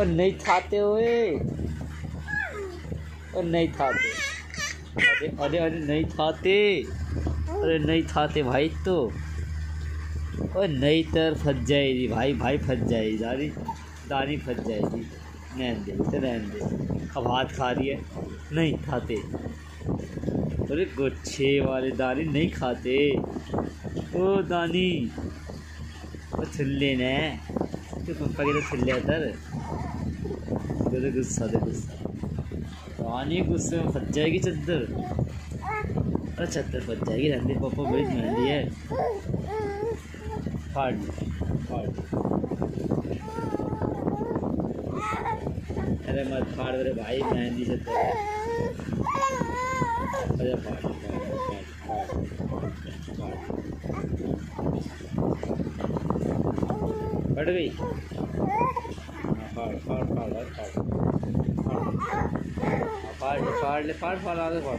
और नहीं खाते हुए। और नहीं खाते। अरे अरे अरे, नहीं खाते। अरे, नहीं खाते भाई तो। और नहीं तर फंस जाएगी भाई भाई फंस जाएगी दानी दानी फंस जाएगी। नैन दे तो नैन दे। अब हाथ खा रही है। नहीं खाते। अरे, गुच्छे वाले दानी नहीं खाते। ओ दानी छुल्ले ने। तो पप्पा के तो छुल्ले तर तो गुस्सा दे गुस्सा दानी गुस्से में फंस जाएगी चद्दर अरे चद्दर फंस जाएगी रहने पापा बड़ी मेहंदी है फाड़ फाड़ अरे मत फाड़ मेरे भाई मेहंदी चद्दर है अरे फाड़ फाड़ फाड़ फाड़ फट गई फाड़ फाड़ फाड़ फाड़ फाड़ ले फाड़ ले फाड़ फाड़ आगे फाड़